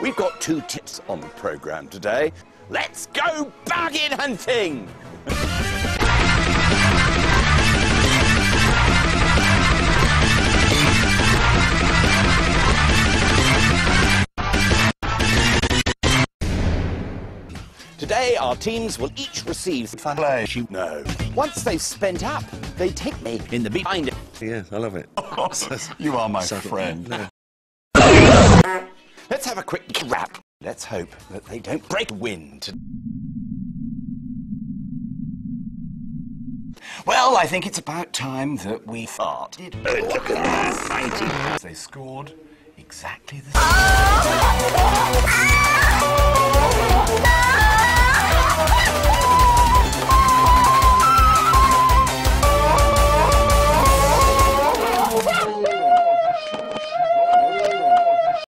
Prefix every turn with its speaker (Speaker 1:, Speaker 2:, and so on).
Speaker 1: We've got two tips on the programme today. Let's go bargain hunting! Today, our teams will each receive
Speaker 2: Fun play.
Speaker 1: you know. Once they've spent up, they take me in the behind.
Speaker 3: Yeah, I love it.
Speaker 2: you are my
Speaker 3: Subtle.
Speaker 2: friend.
Speaker 3: Yeah.
Speaker 1: Let's have a quick wrap. Let's hope that they don't break wind.
Speaker 2: Well, I think it's about time that we farted. Look at that. They scored exactly the same.